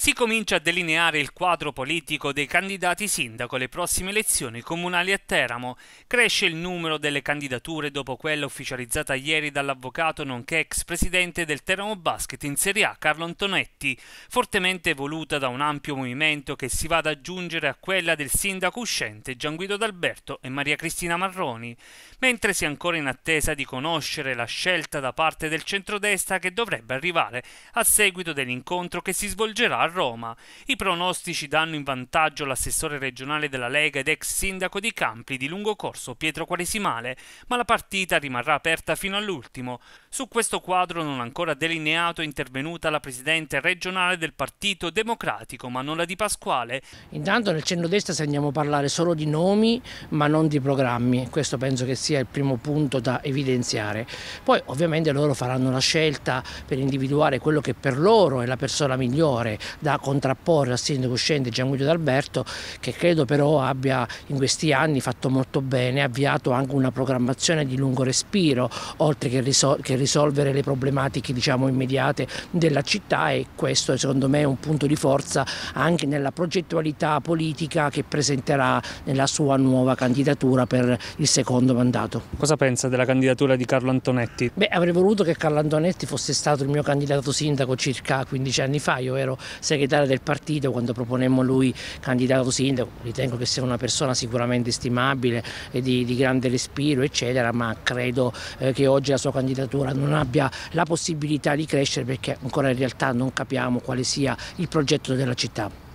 Si comincia a delineare il quadro politico dei candidati sindaco alle prossime elezioni comunali a Teramo. Cresce il numero delle candidature dopo quella ufficializzata ieri dall'avvocato nonché ex presidente del Teramo Basket in Serie A Carlo Antonetti, fortemente voluta da un ampio movimento che si va ad aggiungere a quella del sindaco uscente Gian Guido D'Alberto e Maria Cristina Marroni, mentre si è ancora in attesa di conoscere la scelta da parte del centrodestra che dovrebbe arrivare a seguito dell'incontro che si svolgerà Roma. I pronostici danno in vantaggio l'assessore regionale della Lega ed ex sindaco di Campli di lungo corso Pietro Quaresimale, ma la partita rimarrà aperta fino all'ultimo. Su questo quadro non ancora delineato è intervenuta la presidente regionale del Partito Democratico, Manola Di Pasquale. Intanto nel centro-destra sentiamo parlare solo di nomi ma non di programmi, questo penso che sia il primo punto da evidenziare. Poi ovviamente loro faranno la scelta per individuare quello che per loro è la persona migliore da contrapporre al sindaco uscente Gian Guido D'Alberto che credo però abbia in questi anni fatto molto bene, avviato anche una programmazione di lungo respiro oltre che, che risolvere le problematiche diciamo, immediate della città e questo secondo me è un punto di forza anche nella progettualità politica che presenterà nella sua nuova candidatura per il secondo mandato. Cosa pensa della candidatura di Carlo Antonetti? Beh, avrei voluto che Carlo Antonetti fosse stato il mio candidato sindaco circa 15 anni fa, io ero segretario del partito quando proponemmo lui candidato sindaco, ritengo che sia una persona sicuramente stimabile e di, di grande respiro eccetera, ma credo eh, che oggi la sua candidatura non abbia la possibilità di crescere perché ancora in realtà non capiamo quale sia il progetto della città.